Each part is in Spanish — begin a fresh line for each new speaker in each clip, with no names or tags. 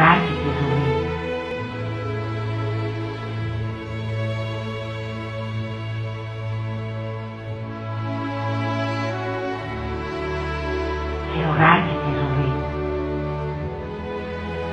Agárrate, Rubén. Pero agárrate, Rubén.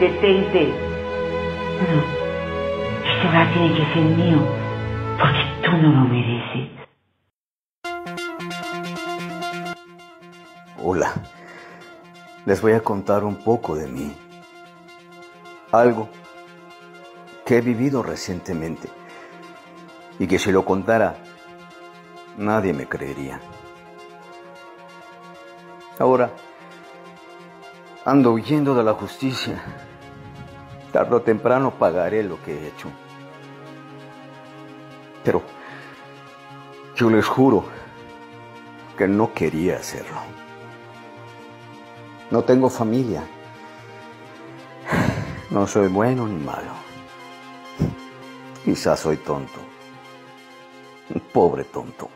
Detente. No. Este hogar tiene que ser mío. Porque tú no lo mereces.
Hola. Les voy a contar un poco de mí. Algo que he vivido recientemente y que si lo contara nadie me creería. Ahora ando huyendo de la justicia. Tardo o temprano pagaré lo que he hecho. Pero yo les juro que no quería hacerlo. No tengo familia. No soy bueno ni malo. Quizás soy tonto. Pobre tonto.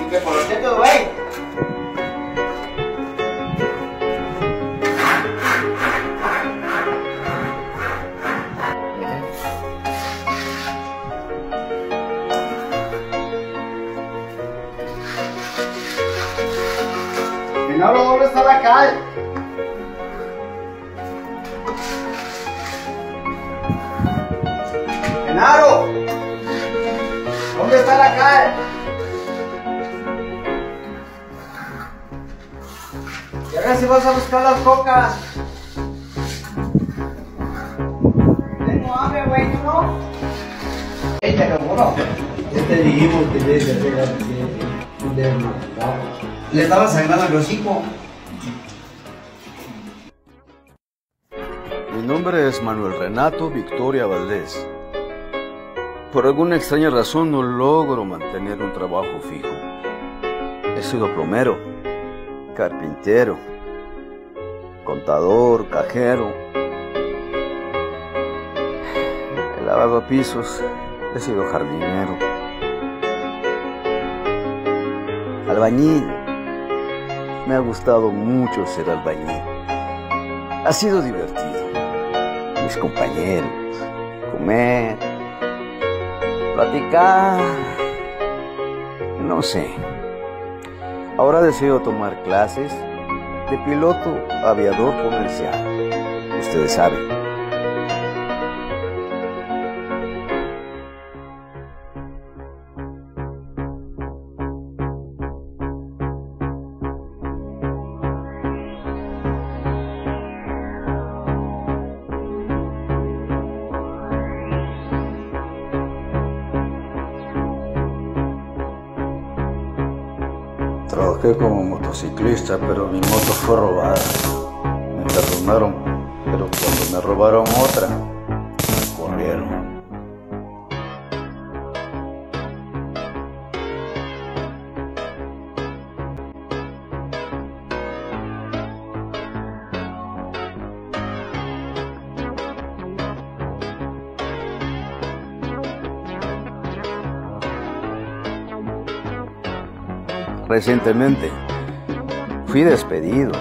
¿Y que por? Genaro, ¿dónde está la cal? Y ahora si vas a buscar las cocas. Tengo hambre, güey, ¿tú no? Este no,
Ya te dijimos que debes de un
Le estaba sangrando el hocico.
Nombre es Manuel Renato Victoria Valdés. Por alguna extraña razón no logro mantener un trabajo fijo. He sido plomero, carpintero, contador, cajero. He lavado pisos, he sido jardinero. Albañil. Me ha gustado mucho ser albañil. Ha sido divertido. Mis compañeros, comer, platicar, no sé. Ahora deseo tomar clases de piloto aviador comercial. Ustedes saben. Como motociclista, pero mi moto fue robada. Me perdonaron, pero cuando me robaron otra, me corrieron. Recientemente fui despedido.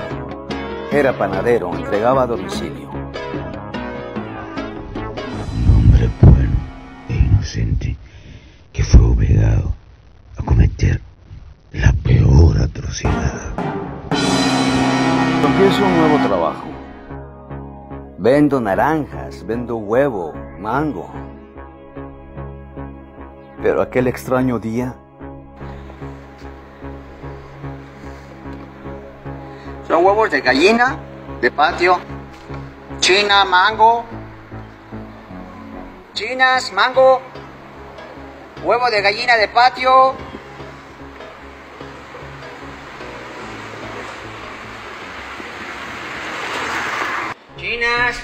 Era panadero, entregaba a domicilio.
un hombre bueno e inocente que fue obligado a cometer la peor atrocidad.
Empiezo un nuevo trabajo. Vendo naranjas, vendo huevo, mango. Pero aquel extraño día
Huevos de gallina, de patio, china, mango, chinas, mango, huevo de gallina de patio. Chinas,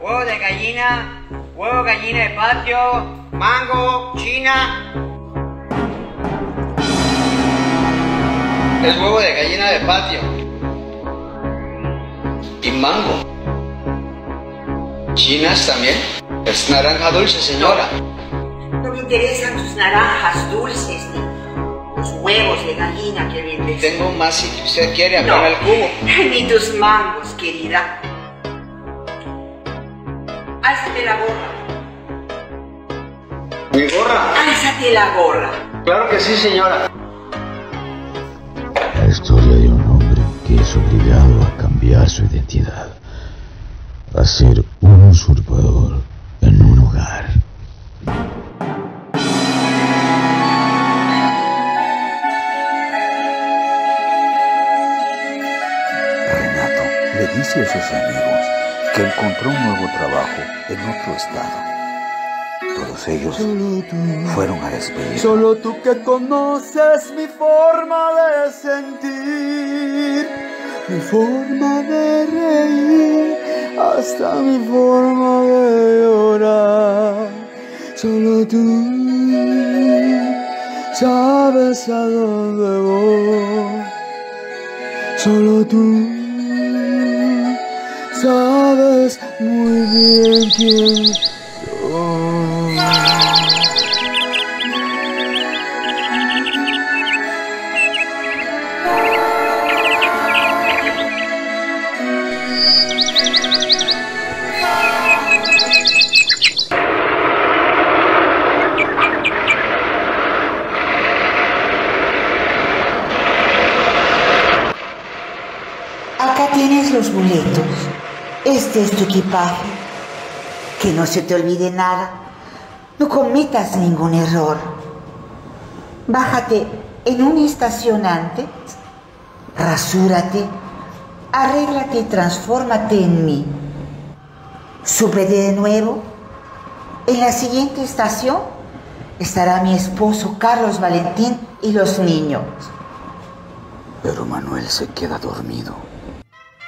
huevo de gallina, huevo de gallina de patio, mango, china. Es huevo de gallina de patio. Mango. ¿Chinas también? Es naranja dulce, señora.
No me interesan tus naranjas dulces ni los huevos de gallina que vendes.
Tengo más si usted quiere, acá
No.
el cubo.
Ni tus mangos, querida. Álzate la gorra.
¿Mi gorra?
Álzate la gorra.
Claro que sí, señora.
Cambiar su identidad, a ser un usurpador en un hogar.
Renato le dice a sus amigos que encontró un nuevo trabajo en otro estado. Todos ellos fueron a despedir.
Solo tú que conoces mi forma de sentir, mi forma de reír, hasta mi forma de llorar. Solo tú sabes a dónde voy. Solo tú sabes muy bien quién soy.
Los boletos. Este es tu equipaje. Que no se te olvide nada. No cometas ningún error. Bájate en una estación antes. Rasúrate. Arréglate y transfórmate en mí. Súbete de nuevo. En la siguiente estación estará mi esposo Carlos Valentín y los niños.
Pero Manuel se queda dormido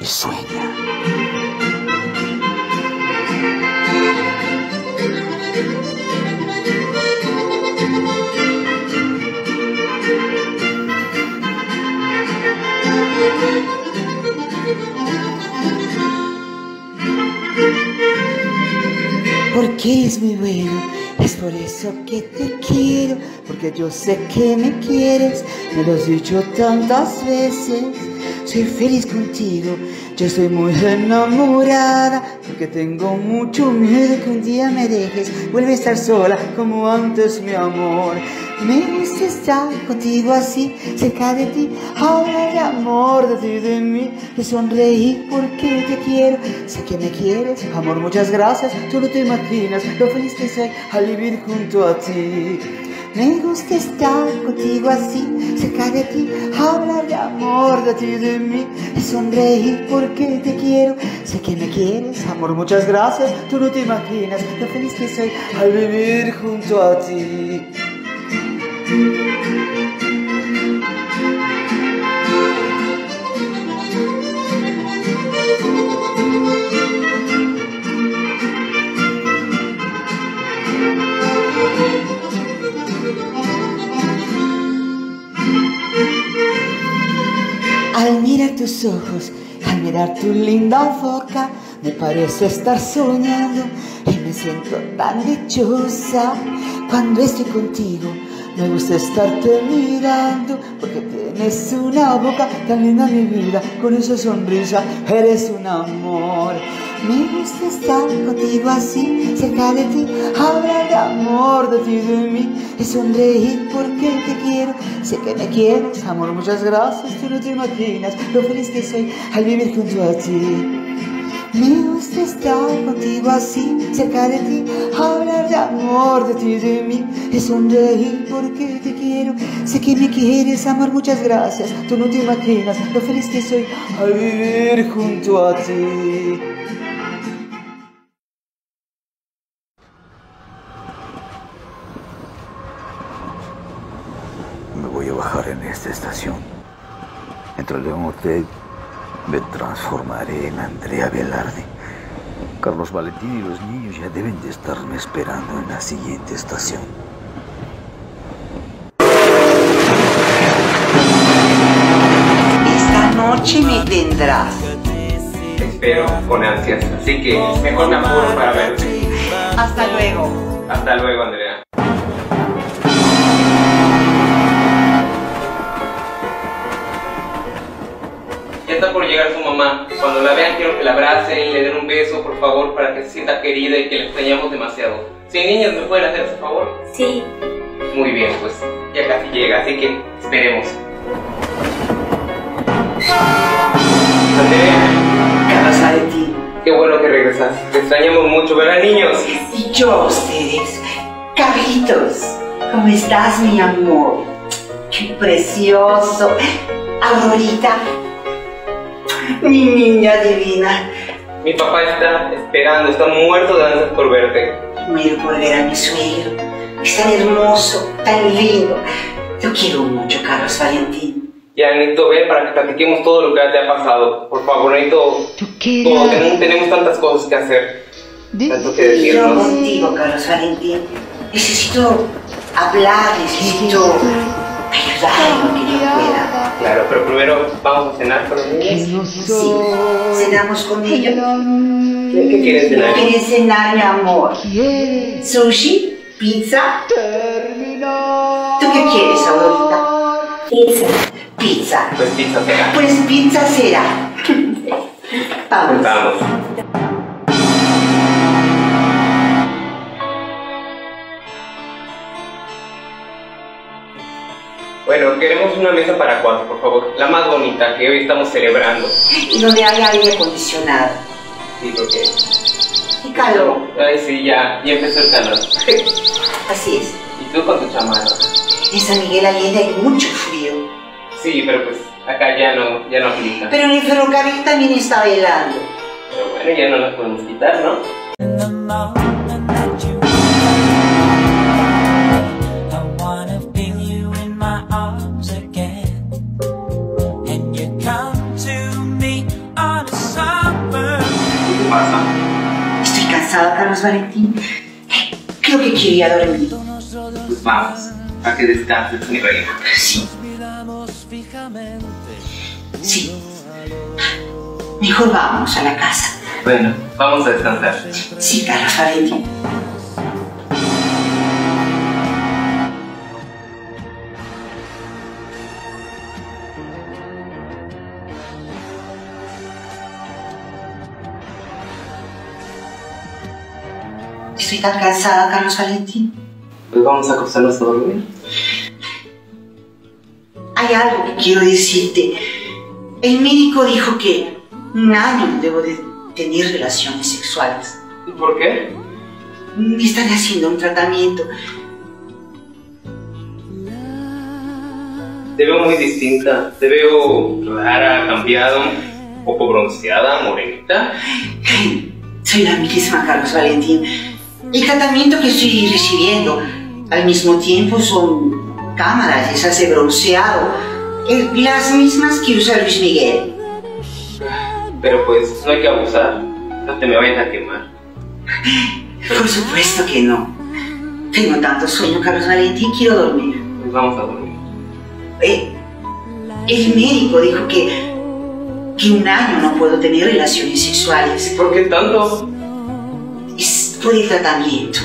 y sueña.
Porque eres muy bueno, es por eso que te quiero, porque yo sé que me quieres, me lo has dicho tantas veces. Soy feliz contigo, yo estoy muy enamorada, porque tengo mucho miedo que un día me dejes, vuelve a estar sola como antes, mi amor. Me gusta estar contigo así, cerca de ti, hablar de amor, de ti, de mí, de sonreír porque te quiero, sé que me quieres, amor, muchas gracias, tú no te imaginas lo feliz que soy al vivir junto a ti. Me gusta estar contigo así, cerca de ti, hablar de amor, de ti, y de mí, sonreír porque te quiero, sé que me quieres, amor, muchas gracias, tú no te imaginas lo feliz que soy al vivir junto a ti. Tus ojos, al mirar tu linda boca, me parece estar soñando y me siento tan dichosa. Cuando estoy contigo, me gusta estarte mirando porque tienes una boca tan linda, mi vida, con esa sonrisa, eres un amor. Me gusta estar contigo así, cerca de ti, hablar de amor, de ti de mí, y sonreír porque te quiero, sé que me quieres, amor, muchas gracias, tú no te imaginas lo feliz que soy al vivir junto a ti. Me gusta estar contigo así, cerca de ti, hablar de amor, de ti y de mí, y sonreír porque te quiero, sé que me quieres, amor, muchas gracias, tú no te imaginas lo feliz que soy al vivir junto a ti.
Voy a bajar en esta estación. Entraré a un hotel. Me transformaré en Andrea Velarde. Carlos Valentín y los niños ya deben de estarme esperando en la siguiente estación.
Esta noche me tendrás.
espero con ansias. Así que mejor me apuro para verte.
Hasta luego.
Hasta luego, Andrea. Llegar su mamá. Cuando la vean quiero que la abracen y le den un beso, por favor, para que se sienta querida y que la extrañamos demasiado. Si niñas, ¿me pueden hacer ese favor?
Sí.
Muy bien, pues ya casi llega, así que esperemos. Andrea,
Carlos Valentín.
qué bueno que regresas. Te extrañamos mucho, ¿verdad, niños?
Y yo a ustedes. Carlitos, ¿cómo estás, mi amor? Qué precioso. Aurorita, mi niña divina.
Mi papá está esperando, está muerto de ansias por verte.
Muero por ver a mi suegro. Es tan hermoso, tan lindo. Yo quiero mucho, Carlos Valentín.
Ya necesito ver para que platiquemos todo lo que te ha pasado. Por favor, necesito todo. Tenemos, tenemos tantas cosas que hacer. Tanto que
Yo
decirnos.
contigo, Carlos Valentín. Necesito hablar, necesito ayudar en lo que yo pueda.
Claro, pero primero vamos a cenar con los niños.
Sí, cenamos con ellos.
¿Qué, qué quieres cenar?
¿Quieres cenar, mi amor? ¿Sushi? ¿Pizza? ¿Tú qué quieres, Aurorita?
Pizza.
Pizza.
Pues pizza será.
Pues pizza será. Vamos.
Vamos. Bueno, queremos una mesa para cuatro, por favor. La más bonita que hoy estamos celebrando.
Y donde hay aire acondicionado.
Sí, porque.
Y calor.
Ay, sí, ya, ya empezó el calor.
Así es.
y tú con tu chamarra.
En San Miguel Allende hay mucho frío.
Sí, pero pues acá ya no, ya no aplica.
Pero en el ferrocarril también está helando.
Pero bueno, ya no las podemos quitar, ¿no?
Carlos Valentín. Creo que quiero ir a dormir.
Pues vamos, a que descanses, mi reina.
Sí. Sí. Mejor vamos a la casa.
Bueno, vamos a descansar.
Sí, Carlos Valentín. Estoy tan cansada, Carlos Valentín.
Pues vamos a acostarnos a dormir.
Hay algo que quiero decirte. El médico dijo que un año debo de tener relaciones sexuales.
¿Y por qué?
Me están haciendo un tratamiento.
Te veo muy distinta. Te veo rara, cambiada, un poco bronceada, morenita.
Soy la misma, Carlos Valentín. El tratamiento que estoy recibiendo al mismo tiempo son cámaras, esas de bronceado, eh, las mismas que usa Luis Miguel.
Pero pues no hay que abusar. No te me vayas a quemar.
Por supuesto que no. Tengo tanto sueño, Carlos Valentín, quiero dormir.
Pues vamos a dormir.
Eh, el médico dijo que, que un año no puedo tener relaciones sexuales.
¿Por qué tanto?
Es por el tratamiento.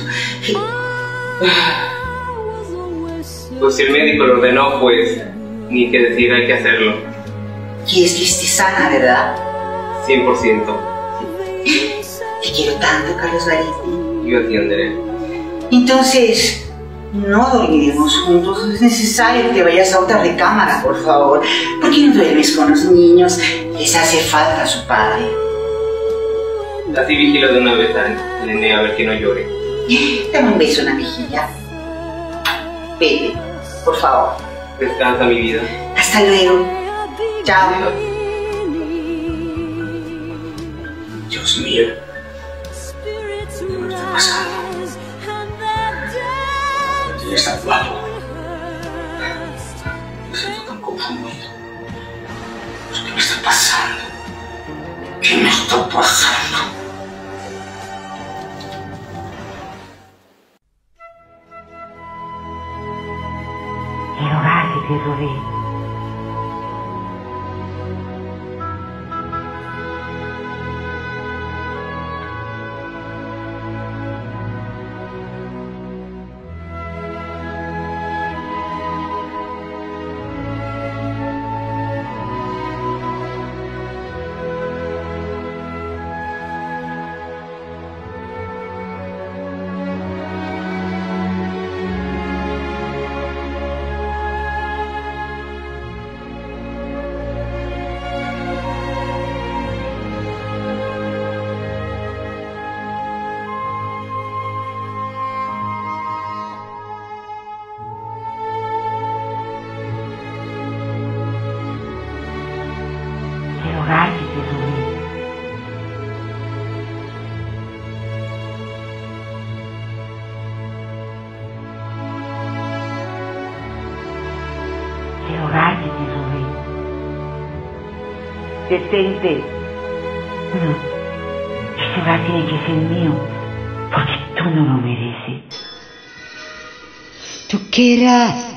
Pues si el médico lo ordenó, pues ni que decir, hay que hacerlo.
Quieres que esté sana, ¿verdad?
100%.
Te quiero tanto, Carlos Valentín.
Yo Andrea.
Entonces, no dormiremos juntos. Es necesario que te vayas a otra recámara, por favor. ¿Por qué no duermes con los niños? Les hace falta su padre.
Así vigilo de una vez al nene a ver que no llore.
Dame un beso en la mejilla. Vete, por favor.
Descansa mi vida.
Hasta luego. Chao. Dios mío. ¿Qué me está pasando? Me siento tan confundido. ¿Qué me está pasando? ¿Qué me está pasando? Hogar rogar-te,
tesouro. Rogar-te, tesouro. Detente. Não. Este lugar tem que ser meu, porque tu não o mereces. Tu queiras.